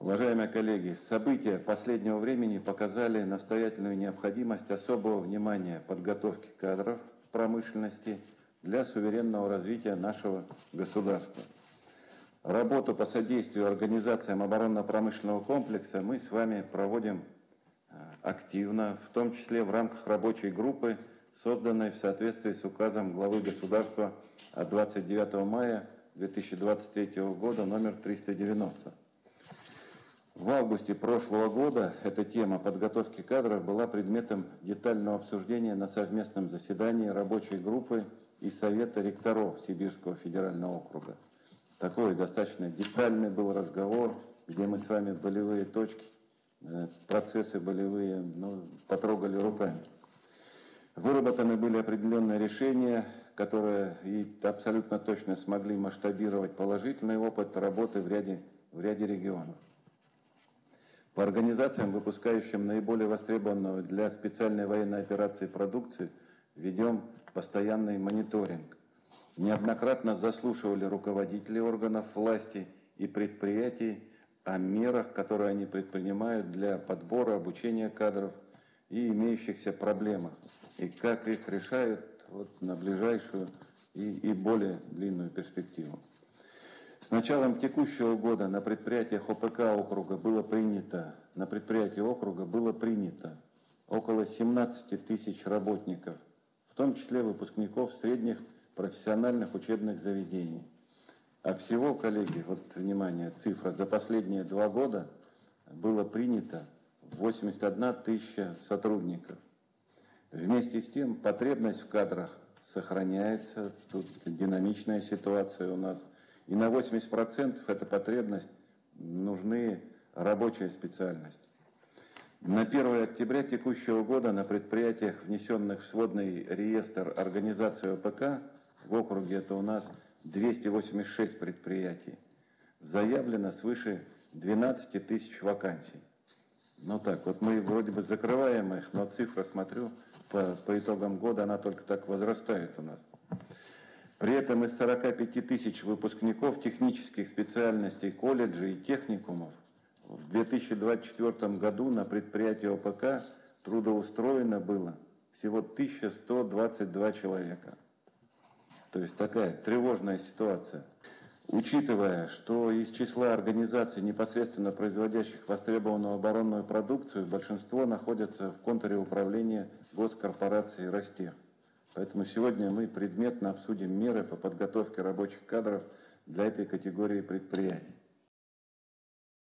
Уважаемые коллеги, события последнего времени показали настоятельную необходимость особого внимания подготовки кадров в промышленности для суверенного развития нашего государства. Работу по содействию организациям оборонно-промышленного комплекса мы с вами проводим э, активно, в том числе в рамках рабочей группы, созданной в соответствии с указом главы государства от 29 мая 2023 года номер 390. В августе прошлого года эта тема подготовки кадров была предметом детального обсуждения на совместном заседании рабочей группы и Совета ректоров Сибирского федерального округа. Такой достаточно детальный был разговор, где мы с вами болевые точки, э, процессы болевые ну, потрогали руками. Выработаны были определенные решения, которые и абсолютно точно смогли масштабировать положительный опыт работы в ряде, в ряде регионов. По организациям, выпускающим наиболее востребованную для специальной военной операции продукции, ведем постоянный мониторинг. Неоднократно заслушивали руководители органов власти и предприятий о мерах, которые они предпринимают для подбора, обучения кадров и имеющихся проблемах, и как их решают вот, на ближайшую и, и более длинную перспективу. С началом текущего года на предприятиях ОПК округа было принято, на предприятии округа было принято около 17 тысяч работников, в том числе выпускников средних профессиональных учебных заведений. А всего, коллеги, вот внимание, цифра, за последние два года было принято 81 тысяча сотрудников. Вместе с тем потребность в кадрах сохраняется, тут динамичная ситуация у нас – и на 80% эта потребность нужны рабочая специальность. На 1 октября текущего года на предприятиях, внесенных в сводный реестр организации ОПК, в округе это у нас 286 предприятий, заявлено свыше 12 тысяч вакансий. Ну так, вот мы вроде бы закрываем их, но цифра, смотрю, по, по итогам года она только так возрастает у нас. При этом из 45 тысяч выпускников технических специальностей колледжей и техникумов в 2024 году на предприятии ОПК трудоустроено было всего 1122 человека. То есть такая тревожная ситуация. Учитывая, что из числа организаций, непосредственно производящих востребованную оборонную продукцию, большинство находятся в контуре управления госкорпорации «Ростех». Поэтому сегодня мы предметно обсудим меры по подготовке рабочих кадров для этой категории предприятий.